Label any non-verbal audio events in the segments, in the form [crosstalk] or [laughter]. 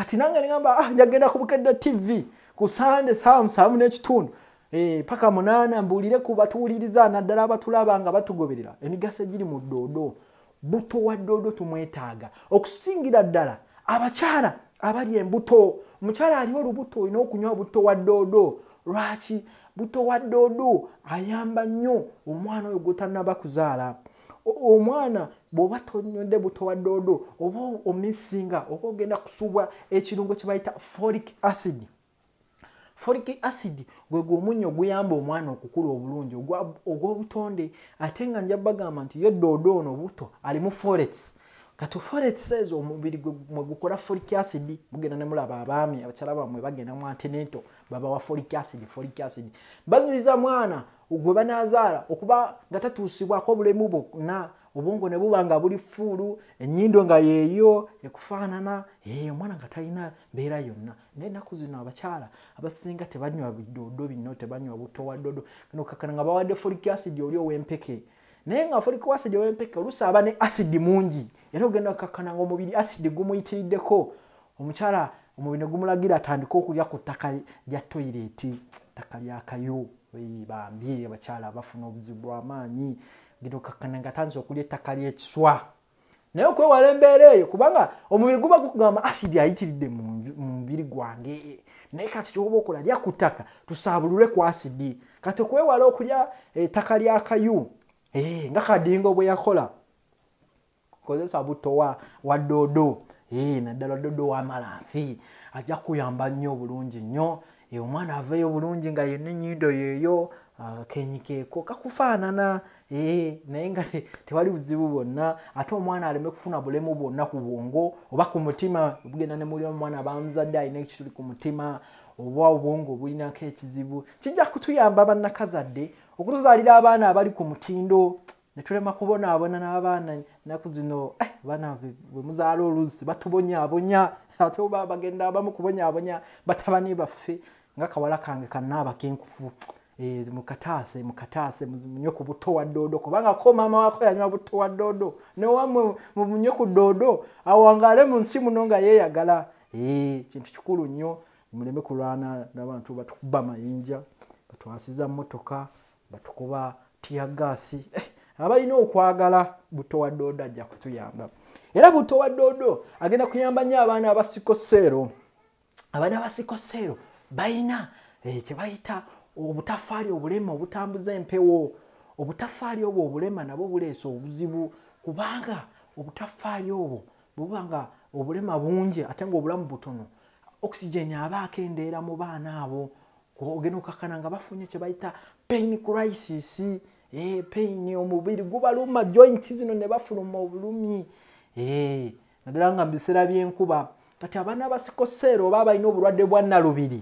kati nange negamba ah, njagenda ku bukedde tv ku sande saawa musanvu n'ekitundu Eh, paka munaana mbuulire ku batuwuliriza naddala abatulaba nga batugoberera. Emigaso egiri mu ddoodo buto wa ddoodo tumwetaaga. Okusingira ddala abakyala abali embuto omukyala aliwo olubuto olina okunywa buto wa ddoodo. Lwaki? Buto wa ddoodo ayamba nnyo omwana oyo gwotanaba kuzaala. O- omwana bw'oba tonywedde buto wa ddoodo oba omisinga oba ogenda kusubwa ekirungo kye bayita folic acid. Folic acid gwe gwe omunnyo oguyamba omwana okukula obulungi ogw'obutonde ate nga nja bagamba nti ye ddoodo ono buto alimu forex kati forex ezo omubiri mwe gukola folic acid mugenda ne mulaba abaami abakyala bammwe bagenda mu anteneto babawa folic acid folic acid. Baziyiza mwana gwe banaazaala okuba nga tatuusibwako obulemu bwonna obwongo ne buba nga buli fuulu ennyindo nga yeeyo ekufaanana omwana nga talina mbeera yonna. Naye ennaku zino abakyala abasinga tebanywa bidoodo bino tebanywa buto wa doodo. Gino kakana nga bawadde folic acid oli ow'empeke. Naye nga folic acid ow'empeke oluusi aba ne acid mungi. Era ogenda kakana nga omubiri acid gumuyitiriddeko omukyala omubiri ne gumulagira atandike okulya ku ttaka lya toyireeti ttaka lyakayo bambi abakyala bafuna obuzibu bw'amaanyi gino kakana nga atandise okulya ettaka ly'ekiswa. Naye okwewala embeera eyo kubanga omubiri guba gukugamba asidi ayitiridde mu mubiri gwange. Naye kati kyoba okola lya ku ttaka tusaabulule ku asidi kati okwewala okulya ettaka lya kayu eh, nga kadingo bwe yakola kozesa buto wa, doodo Eh, naddala doodo wamalanfi ajja kuyamba nnyo obulungi nnyo omwana aveeyo bulungi nga yenna ennyindo yeeyo kenyikeeko kakufaanana. Eh, naye nga te- tewali buzibu bwonna. Ate omwana aleme kufuna bulemu bwonna ku bwongo oba ku mutima bugenda ne muli omwana bamuzadde alina ekituli ku mutima oba obwongo bulinako ekizibu. Kijja kutuyamba bannakazadde okutuzaalira abaana abali ku mutindo netulema kubonaabona n'abaana naku zino eh, abaana be- bwe muzaala oluusi batubonyaabonya ate oba bagenda abamu kubonyaabonya batabani baffe nga kawala kange kanaaba kenkufu Eh, mukataase mukataase munywe ku buto wa doodo. Kubanga ko maama wako yanywa buto wa doodo newamwe munywe ku doodo awangaale mu nsi muno nga yeeyagala. Eh, kintu kikulu nnyo muleme kulwana n'abantu batukuba mayinja batwasiza motoka batukuba tiyagaasi eh, abalina okwagala buto wa doodo ajja kutuyamba. Era buto wa doodo agenda kuyamba nnyo abaana abasikosero abaana abasikosero balina eh, kye bayita obutafaali obulema obutambuza empewo. Obutafaali obwo obulema nabwo buleesa obuzibu kubanga obutafaali obwo bwebuba nga obulema bungi ate ngaobulamu butono. Oxygen aba akendeera mu baana abo ogenda okakana nga bafunye kye bayita pain crisis eh, pain omubiri gubaluma joint zino ne bafuluma obulumi. Eh, naddala nga mu biseera by'enkuba kati abaana abasikosero oba balina obulwadde bwa nalubiri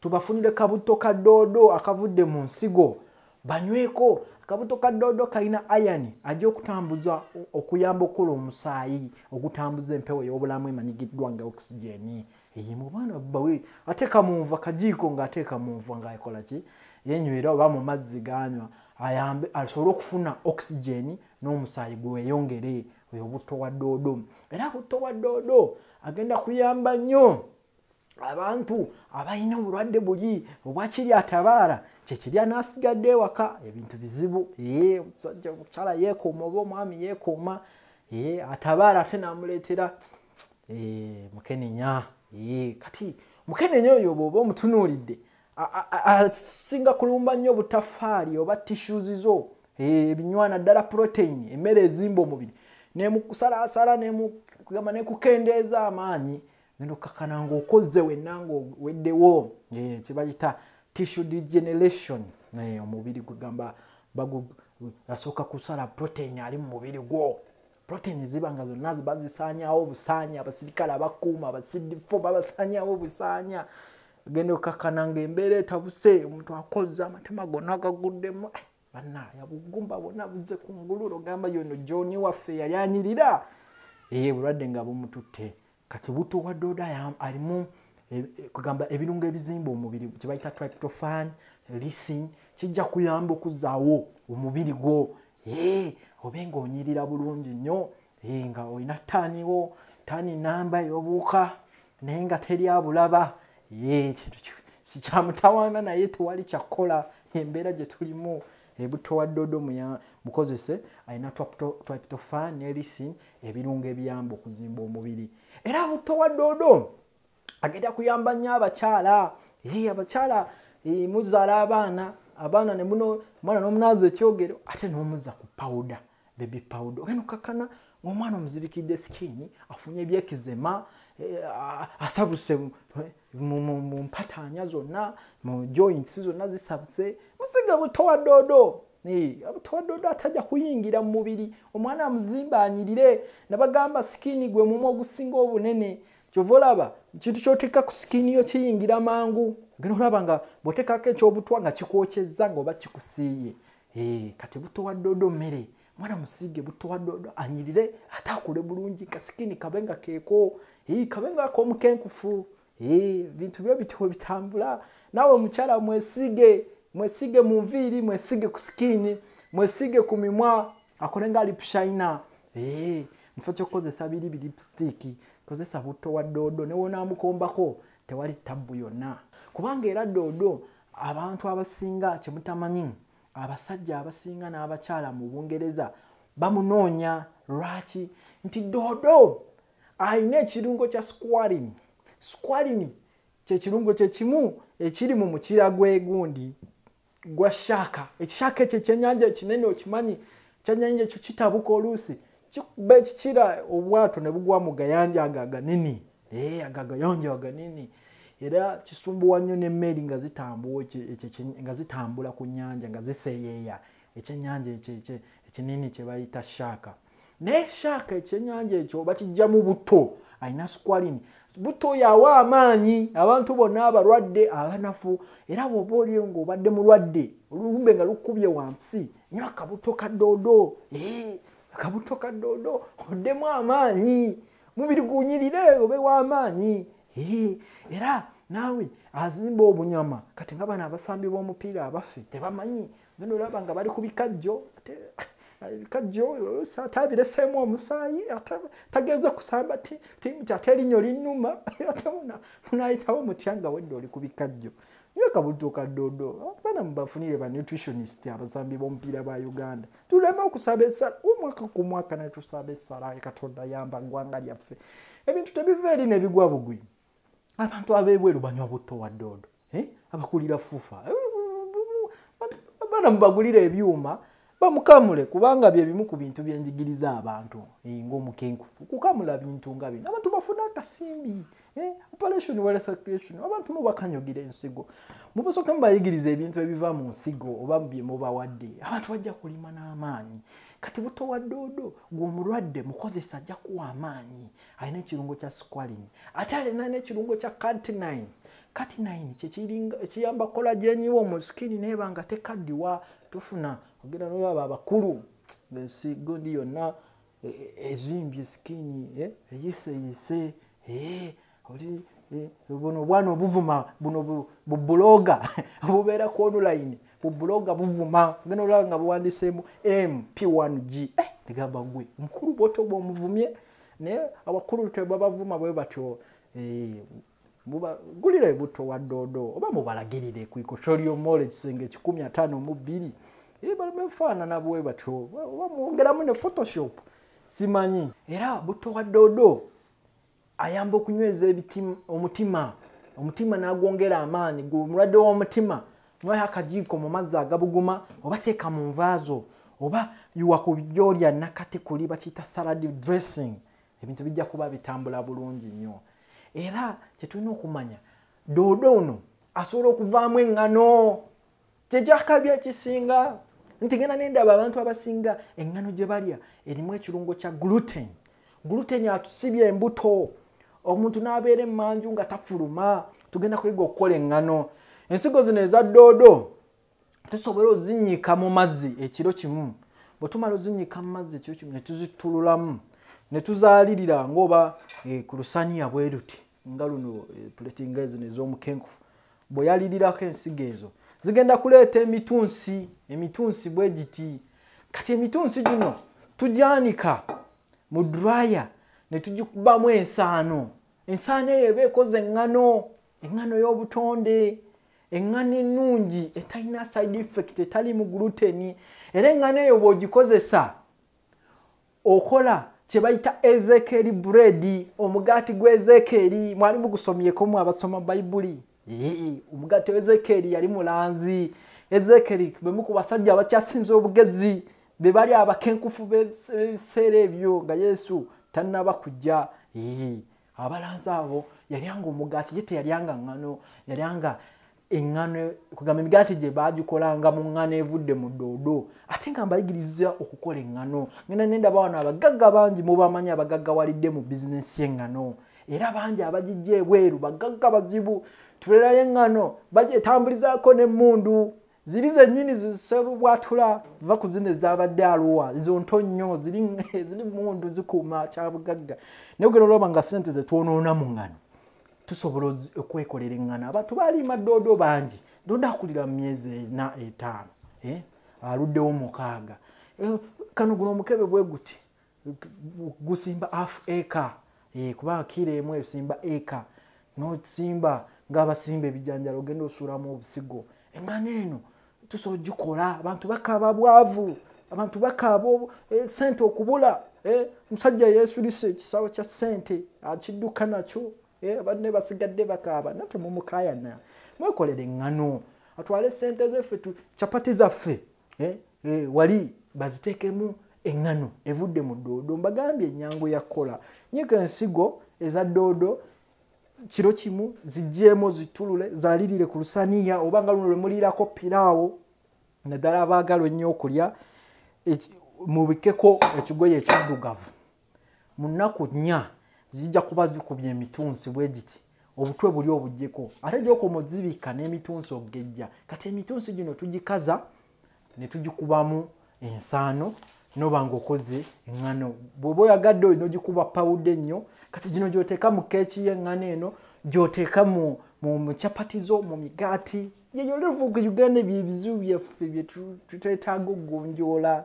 tubafunire kabuto ka doodo akavudde mu nsigo banyweko. Akabuto ka doodo kalina ayani ajja okutambuza okuyamba okukola omusaayi ogutambuza empewo ey'obulamu emanyigiddwa nga oxygeni mu baana bawe ateeka munva kajiiko ng'ateeka munva ng'akola ki? Yenywera oba mu mazzi ganywa ayambe asobole okufuna oxygeni n'omusaayi gwe weyongere oyo buto wa doodo. Era buto wa doodo agenda kuyamba nnyo abantu abalina obulwadde buli obwakiri atabaala kyekiri anaasigadde ewaka ebintu bizibu. Ee omusajja omukyala yeekuuma oba omwami yeekuuma ee atabaala ate namuleetera ee mukenenya. Kati mukenenya oyo bw'oba omutunuulidde asinga kulumba nnyo butafaali oba tissues zo ebinywana ddala protein emmere ezimba omubiri nemukusalaasala nemugamba nekukendeeza amaanyi genda okakana ngaokoze wenna ngaoweddewo kyebayita tissue degeneration. Omubiri gugamba asooka kusala protein ali mu mubiri gwo. Protein ziba nga zonna bazisanyawo obusaanya abasirikale abakuuma abasidifu babasanyawo obusaanya. Genda okakana ngaembeera etabuse omuntu akoze amatema gonna gaguddemu. Bannaya bugumba bwonna buze ku nguluro ogamba yono joni waffe yali anyirira. Bulwadde nga bumututte kati buto wa dooda alimu kugamba ebirungo ebizimba omubiri kyebayita tryptophan lisin kijja kuyamba okuzaawo omubiri gwo. Obe nga onyirira bulungi nnyo nga olina taaniwo taani namba ey'obuuka naye nga teri abulaba. Sikyamutawaana naye tewali kyakukola embeera gye tulimu. Ebuto wa muya- mukozese alina twapitofan ne lisin ebirungo ebiyamba okuzimba omubiri era buto wa doodo. Agenda kuyamba nnyo abakyala. Abakyala eh, muzaala abaana. Abaana ne muno omwana n'omunaaza ekyogero ate n'omuzza ku pawuda bebi pawuda ogenda okkakkana ngaomwana omuzibikidde sikiini afunye ebyekizema a- asabuse mu- mpataanya zonna mu joints zonna zisabuse. Musiga buto wa doodo Doodo atajja kuyingira mu mubiri. Omwana amuzimbanyirire. Nabagamba sikiini gwe mumu ogusinga obunene. Kyova olaba kintu kyoteeka ku sikiini yo kiyingira mangu. Gena olaba nga bw'oteekako ekyobutwa nga kikwokyezza ngaoba kikusiiye. Eh, kati buto wa doodo mmere. Mwana musiige buto wa doodo anyirire ate akule bulungi kasikiini kabe nga keeko. Eh, kabe nga akomukenkufu Eh, bintu byo bityo bitambula. Naawe omukyala mwesiige mwesiige mu nviiri mwesiige ku sikiini mwesiige ku mimwa akole nga lipshina Eh, mufo kyokukozesa biri bilipsitiiki kozesa buto wa doodo newonamukombako tewali tabbu yonna kubanga era doodo abantu abasinga kyemutamanyi abasajja abasinga n'abakyala mu bungereza bamunoonya lwaki? Nti doodo alina ekirungo kya squarin squarin kyekirungo kyekimu ekiri mu mukira gwegundi gwa shaaka ekishaaka ekyo ekyenyanja ekinene okimanyi ekyenyanja ekyo kitabuka oluusi kikuba ekikira obwato ne bugwa mu gayanja ago aganini Eh, ago agayanja aganini era kisumbuwa nnyo n'emmeri nga nga zitambula ku nnyanja nga ziseeyeeya. Ekyennyanja ekyo ekinini kye bayita shaaka naye shaaka ekyennyanja ekyo bakijjamu buto alina squalin buto oyo awa amaanyi abantu bonna abalwadde abanafu era bw'oba oliyo ng'obadde mulwadde olumbe nga lukubye wansi nyo akabuto ka doodo Eh, akabuto ka doodo oddemu amaanyi mubiri gunyirire obe w'amaanyi Eh, era naawe azimba obunyama kati nga bano abasambi b'omupiira abaffe tebamanyi genda olaba nga bali ku bikajjo ate ebikajjo oluusi ate abireseemu omusaayi ate tagenza kusamba ti- ti ate erinnyo linnuma [laughs] ate muna- munayitawo mutya nga wedde oli ku bikajjo niyo kabuto ka doodo bana mubafunire ba nutritionist abasambi b'omupiira ba uganda. Tuleme okusaba essala omwaka ku mwaka netusaba essala Ayi katonda yamba ggwanga lyaffe. Ebintu tebiva eri ne bigwa bugwi. Abantu abebweru banywa buto wa doodo eh? abakulira fufa. Bana mubagulira ebyuma bamukamule kubanga bye bimu ku bintu byenjigiriza abantu. Ng'omukenkufu. Kukamula bintu nga bino. Abantu bafuna akasimbi eh? operation welecation abantu mubakanyogera ensigo. Mubasooka mubayigiriza ebintu ebiva mu nsigo oba bye mubawadde abantu bajja kulima n'amaanyi. Kati buto wa doodo gweomulwadde mukozesa ajja kuwa amaanyi. Alina ekirungo kya squalin ate alina n'ekirungo kya catinine catinine kyekiringa- ekiyamba kola gyenyiwa mu sikini naye nga tekaddiwa tofuna ogenda nolaba abakulu ensigo ndi yonna e, e, ezimbye sikini e, eyiseyise oli buno obwana obuvuma buno bubuloga [laughs] obubeera ku online bubuloga buvuma ogenda olaba nga buwandiseemu mp1g eh, negamba gwe omukulu bwoto bwomuvumye naye abakulu tebabavuma bwe batyo gulira ebuto wa doodo oba mubalagirire ku ikoto lyomoola ekisenge 152 balimu ebifaanana bwe batyo oba mwogeramu ne photoshop. Simanyi. Era buto wa doodo ayamba okunyweza omutima. Omutima n'agwongera amaanyi. Gwe mulwadde w'omutima mwayo akajiiko mu mazzi agabuguma oba teeka mu nvaazo oba yuwa ku byolya nakati kuli bakiyita salad dressing. Ebintu bijja kuba bitambula bulungi nnyo. Era kyetulina okumanya doodo ono asobola okuvaamu eŋŋano kyekyakabi ekisinga nti genda nendaba abantu abasinga eŋŋano gye balya erimu ekirungo kya gluten. Gluten atusibya embuto. Omuntu n'abeera emmanju nga tafuluma tugenda kuyiga okukola eŋŋano ensigo zino eza doodo tusobola ozinyiika mu mazzi ekiro kimu. Bwe tumala ozinyiika mu mazzi ekiro kimu ne tuzitululamu ne tuzaalirira ngaoba eh, ku lusaniya bwe luti. Nga luno eh, puleti nga ezino ez'omukenkufu. Bwe yalirirako ensigo ezo zigenda kuleeta emitunsi emitunsi bwe giti. Kati emitunsi gino tugyanika mu draya ne tugikubamu ensaano. Ensaana eyo eba ekoze eŋŋano eŋŋano y'obutonde eŋŋano ennungi etalina side effect etali mu gluteni era eŋŋano eyo bw'ogikozesa okola kye bayita ezekeri bread omugaati gw'ezekeri mwali mugusomyeko mu abasoma bayibuli omugaati ezekeri yali mulanzi. Ezekeri bemu ku basajja abakyasinza obugezi be bali abakenkufu b'ebiseera ebyo nga yesu tannaba kujja. Abalanzi abo yalyanga omugaati ye teyalyanga ŋŋano yalyanga eŋŋano kugamba emigaati gye baagikolanga mu ŋŋano evudde mu ddoodo. Ate nga mbayigiriza okukola eŋŋano ngenda nendaba wano abagagga bangi mubamanyi abagaggawalidde mu bizinesi y'eŋŋano era bangi abagijja ebweru bagagga bazibu tulerayo eŋŋano bagyetambulizaako n'emmundu. Ziri zennyini ziserubwatula va ku zino ezabadde aluwa zo nto nnyo ziri [laughs] mundu zikuuma kyabugagga naye ogenda olaba nga sente zetwonoona mu ŋŋano tusobola okwekolera eŋŋano abantu balima ddoodo bangi. Doodo akulira mu myezi ena etaano aluddewo mukaaga. Kano guno omukebe bwe guti? Gusimba afu eka kuba kiira emu esimba eka nosimba ngaabasimba ebijanjalo ogenda osuulamu obusigo. Eŋŋano eno tusobola ogikola abantu bakaaba bwavu abantu bakaaba sente okubula musajja yeesulisa ekisawo kya sente akidduka nakyo banne basigadde bakaaba nate mumukayana mwekolere eŋŋano atwale sente zaffe capati zaffe wali baziteekemu eŋŋano evudde mu ddoodo. Mbagambye enyangu yakkola nyika ensigo eza ddoodo kiro kimu zijjeemu zitulule zalirire ku lusaniya oba nga luno lwe muliirako piraawo. Naddala abaagala ennyo okulya mubikeko ekigoye ekiddugavu. Mu nnaku nnya zijja kuba zikubye emitunsi bwe giti. Obutwe buli obugjeko ate gyokoma ozibika n'emitunsi ogejja kati emitunsi gino tugikaza ne tugikubamu ensaano noba ngaokoze eŋŋano bw'oba oyagadde oyo nogikuba pawuda ennyo kati gino gyoteeka mu keeki y'eŋŋano eno gyoteeka mu capati zo mu migaati yeyo levu uganda byebizibu byaffe bye tuteetaaga okugonjoola